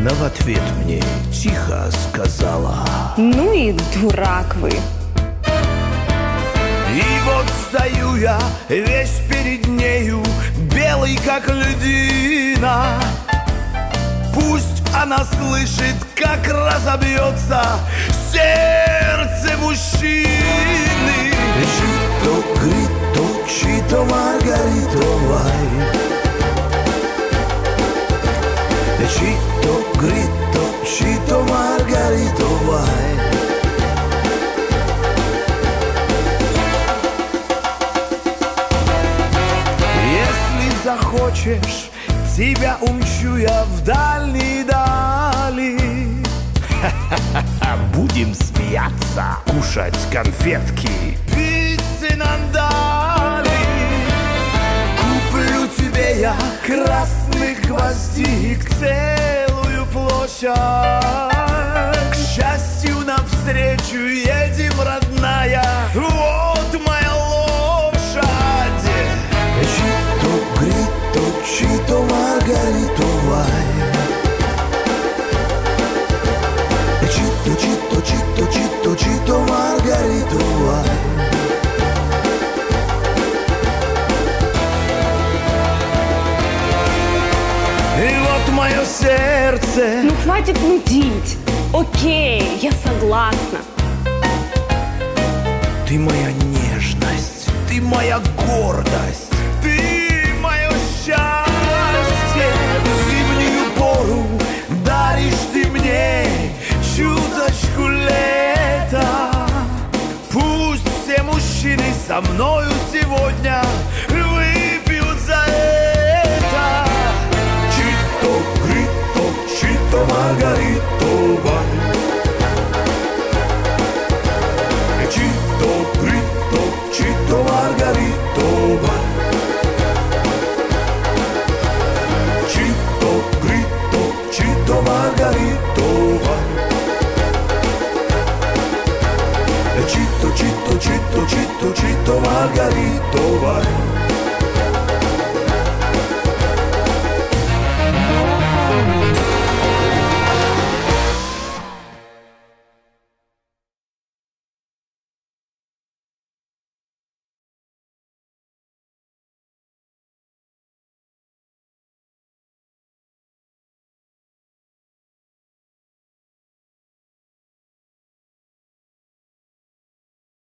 Она в ответ мне тихо сказала. Ну и дурак вы. И вот стою я весь перед нею Белый как льдина. Пусть она слышит, как разобьется Сердце мужчины захочешь, тебя умчу я в дальние дали. Будем смеяться, кушать конфетки, пить синандали. Куплю тебе я красных гвоздик целую площадь. К счастью навстречу едем, родная, мое сердце Ну хватит нудить. Окей, я согласна. Ты моя нежность, ты моя гордость, ты мое счастье. В зимнюю пору даришь ты мне чуточку лета. Пусть все мужчины со мною сегодня Citto, citto, citto, citto, Margarito, vai.